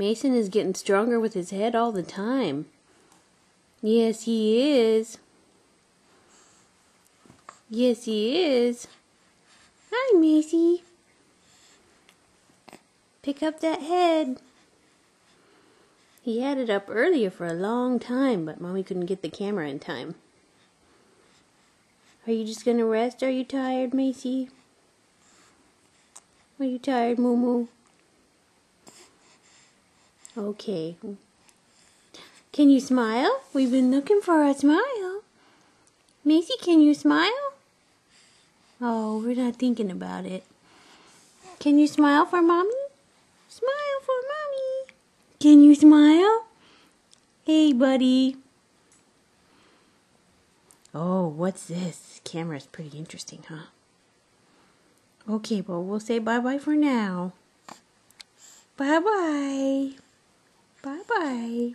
Mason is getting stronger with his head all the time. Yes, he is. Yes, he is. Hi, Macy. Pick up that head. He had it up earlier for a long time, but Mommy couldn't get the camera in time. Are you just gonna rest? Are you tired, Macy? Are you tired, Moo Moo? Okay. Can you smile? We've been looking for a smile. Macy, can you smile? Oh, we're not thinking about it. Can you smile for mommy? Smile for mommy. Can you smile? Hey, buddy. Oh, what's this? Camera's pretty interesting, huh? Okay, well, we'll say bye-bye for now. Bye-bye. Bye.